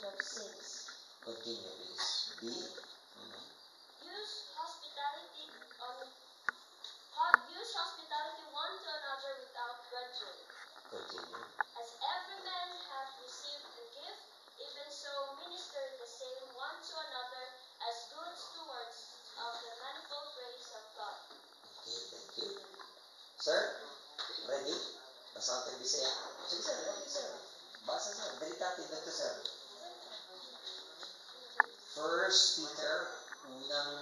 multitude of sins. Continue, please. B. Mhm. Use hospitality on use hospitality one to another without grudging. Continue. As every man hath received a gift, even so minister the same one to another as good stewards of the manifold grace of God. Okay, thank you. Sir, ready? Basa natin Bisaya. Sige, sir. Okay, sir. Basa, sir. Delikati na ito, sir. First Peter, unang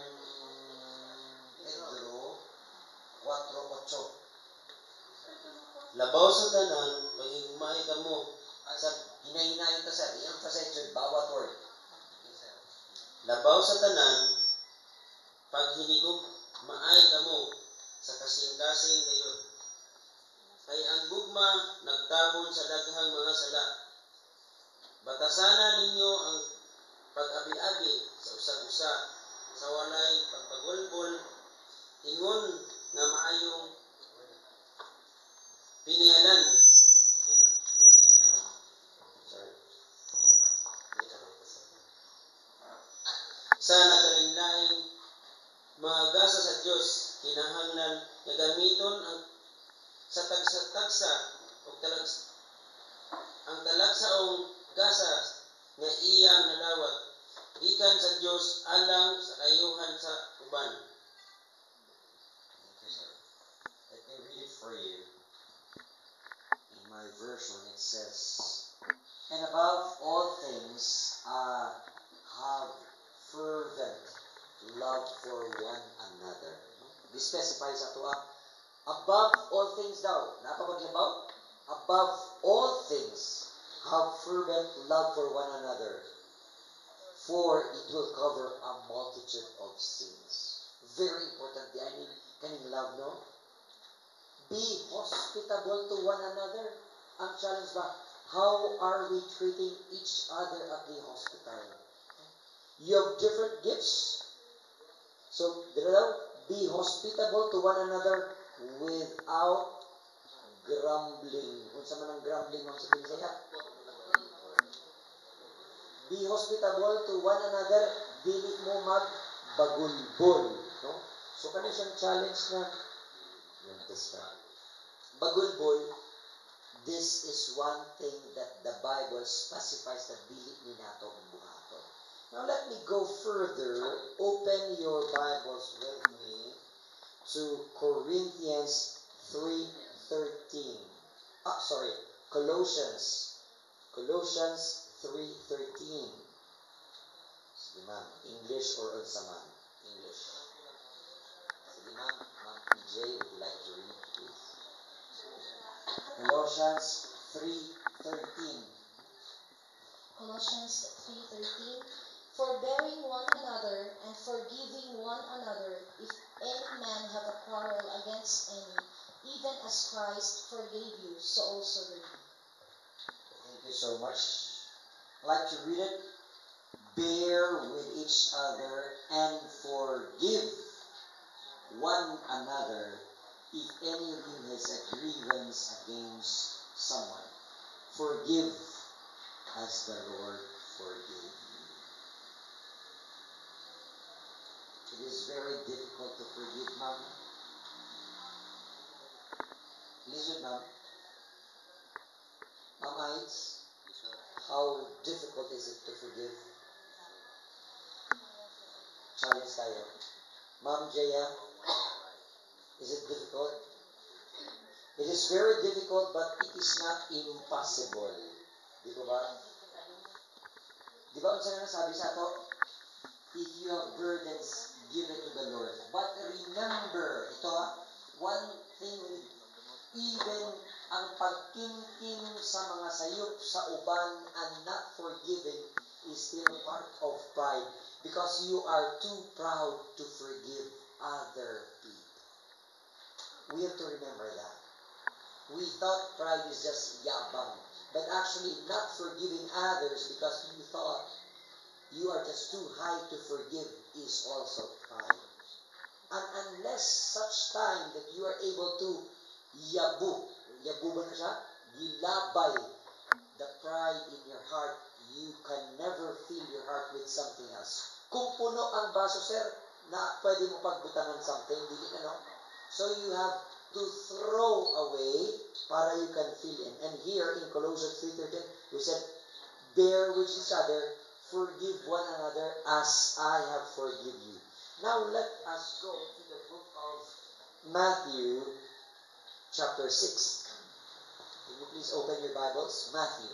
Pedro, 4.8. Labaw sa tanan, pahigmay ka mo. Ah, sir, hinahinayin to, sir. I-emphasize yun, bawat word. Labaw sa tanan, pag hinigog maay ka mo sa kasing-kasing kayo. Kay ang gugma nagtabon sa daghang mga sala. Batasana ninyo ang pag-abi-abi sa usag-usa sa walay pagpagulbol ingon nga maayong pinialan. Sa nagalinlaing mga gasa sa Dios kinahanglan nga gamiton ang sa tagsa-tagsa o talag ang talagsaong gasa nga iyang nadawat gikan sa Dios alang sa kayuhan sa uban. Thank. Let me read it for you. In my version, it says, And above all things, uh, have fervent love for one another. This specifies ato ah, above all things daw. Napapaglabaw? Above all things, have fervent love for one another. For it will cover a multitude of sins. Very important. I mean, kaning love, no? Be hospitable to one another. Ang challenge ba? How are we treating each other at the hospital? You have different gifts. So, be hospitable to one another without grumbling. Kung sa man ang grumbling, ma'am sabihin saya. Be hospitable to one another, dili mo magbagulbol. No? So, kani siyang challenge na yung testa. Bagulbol, this is one thing that the Bible specifies that dili ni nato ang buhaton. Now, let me go further. Open your Bibles with me to Corinthians 3.13. Ah, sorry. Colossians. Colossians 3.13. Sige, ma'am. English or unsa man? English. Sige, ma'am. Ma'am PJ would like to read, please. Colossians 3.13. Colossians 3.13 Forbearing one another and forgiving one another if any man have a quarrel against any, even as Christ forgave you, so also do you. Thank you so much. Like to read it. Bear with each other and forgive one another if any of you has a grievance against someone. Forgive as the Lord forgave you. It is very difficult to forgive, ma'am. Listen, ma'am. Ma'am Aids, how difficult is it to forgive? Challenge tayo. Ma'am Jaya, is it difficult? It is very difficult, but it is not impossible. Di ba? Di ba kung saan nasabi sa ato? If you have burdens, give it to the Lord. But remember, ito ha, one thing, even ang pagkingking sa mga sayop sa uban and not forgiving is still part of pride because you are too proud to forgive other people. We have to remember that. We thought pride is just yabang, but actually not forgiving others because you thought you are just too high to forgive is also pride. And unless such time that you are able to yabu, yabu ba na siya? Gilabay the pride in your heart, you can never fill your heart with something else. Kung puno ang baso, sir, na pwede mo pagbutangan something, dili na, no? So you have to throw away para you can fill in. And here in Colossians 3.13, we said, bear with each other, forgive one another as I have forgive you. Now let us go to the book of Matthew, chapter 6. Please open your Bibles? Matthew.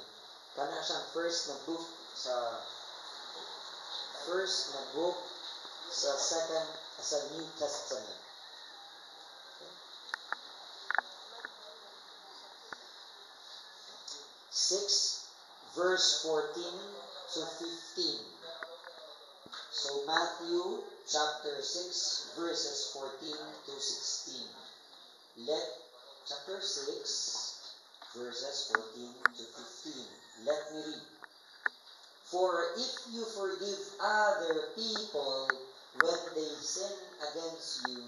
Kana siyang first na book sa first na book sa second sa New Testament. Six, verse fourteen to fifteen. So Matthew chapter six, verses fourteen to sixteen. Let chapter six, verses fourteen to fifteen. Let me read. For if you forgive other people when they sin against you,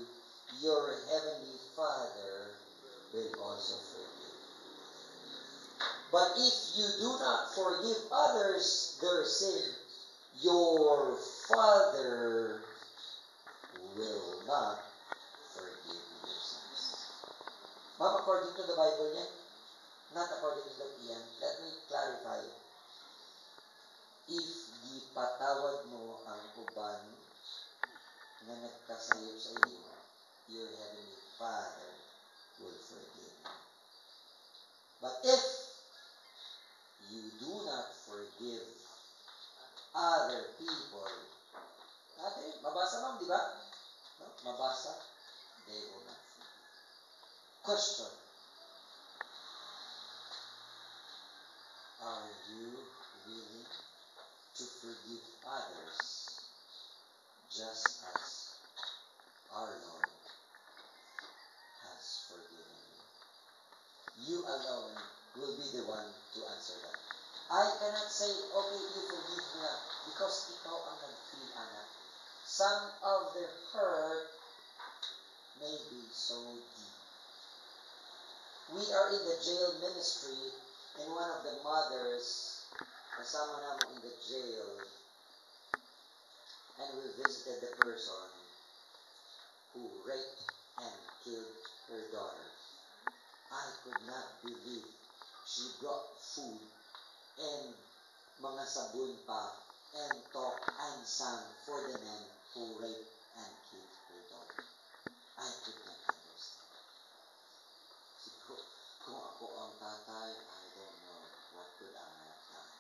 your heavenly Father will also forgive. You. But if you do not forgive others their sin, your Father will not forgive your sins. According to the Bible yan, not according to the Ian, let me clarify. If gipatawad mo ang uban na nagkasayop sa iyo, your heavenly Father will forgive you. But if you do not forgive other people, okay, mabasa ma'am, di ba? No? Mabasa, they will not forgive. Question. You willing to forgive others just as our Lord has forgiven you? You alone will be the one to answer that. I cannot say, okay, you forgive me na, because ikaw ang nag-feel, anak. Some of the hurt may be so deep. We are in the jail ministry, and one of the mothers, kasama namin in the jail, and we visited the person who raped and killed her daughter. I could not believe she brought food and mga sabon pa and talk and sang for the men who raped and killed her daughter. I could not understand. Kung ako ang tatay, I don't know what could I have done.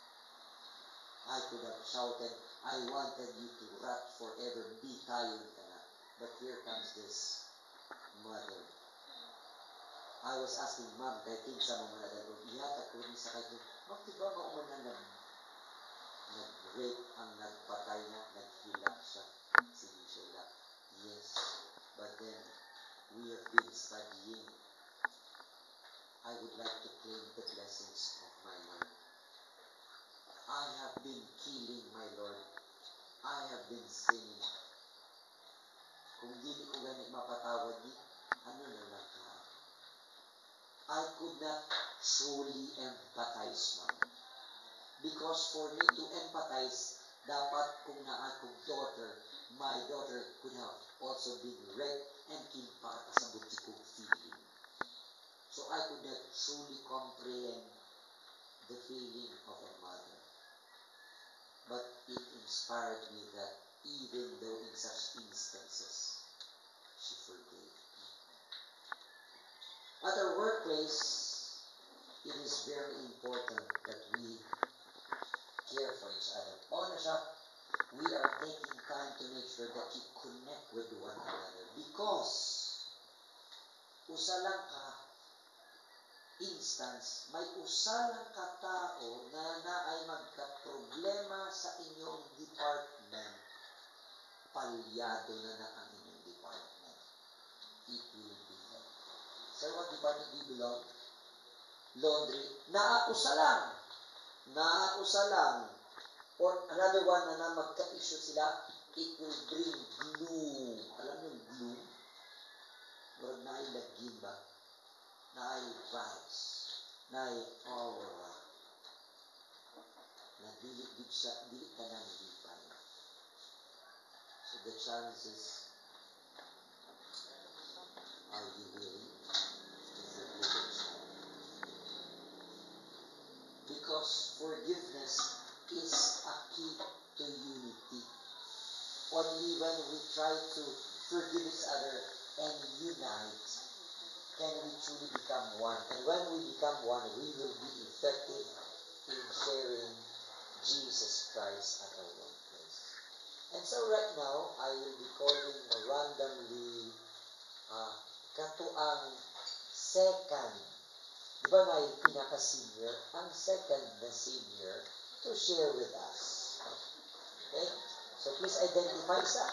I could have shouted, I wanted you to rot forever, be tayo ka na. But here comes this mother. I was asking ma'am, kay kinsa mo man nagagawin, iyata ko ni sa ma'am, di ba mauman na nag, nag-rape ang nagpatay na, naghilak siya, si Sheila. Yes, but then, we have been studying. I would like to claim the blessings of my Lord. Have been killing my Lord. I have been sinning. Kung dili ko gani mapatawad di, ano na lang ka? I could not truly empathize man. Because for me to empathize, dapat kung na akong daughter, my daughter could have also been raped and killed para kasabot si kong feeling. So I could not truly comprehend the feeling of a mother. But it inspired me that even though in such instances, she forgave me. At our workplace, it is very important that we care for each other. Na we are taking time to make sure that you connect with one another because usa lang ka instance, may usa lang ka tao na naay palyado na ang inyong department. It will be help. Sir, what department do you belong? Laundry. Naausa lang. Naausa lang. Or another one na na magka-issue sila, it will bring gloom. Alam yung gloom? Murag na ay lagim ba? Na ay vibes. Na ay aura. Na dili sa dili tanan lipay. So the chances are each other? Because forgiveness is a key to unity. Only when we try to forgive each other and unite can we truly become one. And when we become one, we will be effective in sharing Jesus Christ at our workplace. And so right now, I will be calling randomly uh, katuang second. Di ba nga yung pinaka-senior? Ang second na senior to share with us. Okay? So please identify sa